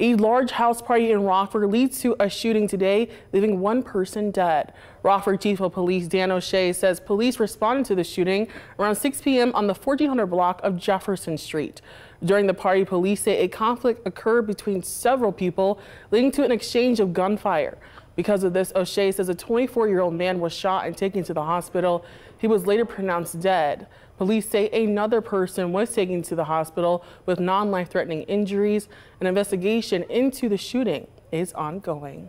A large house party in Rockford leads to a shooting today, leaving one person dead. Rockford Chief of Police Dan O'Shea says police responded to the shooting around 6 p.m. on the 1400 block of Jefferson Street. During the party, police say a conflict occurred between several people, leading to an exchange of gunfire. Because of this, O'Shea says a 24-year-old man was shot and taken to the hospital. He was later pronounced dead. Police say another person was taken to the hospital with non-life-threatening injuries. An investigation into the shooting is ongoing.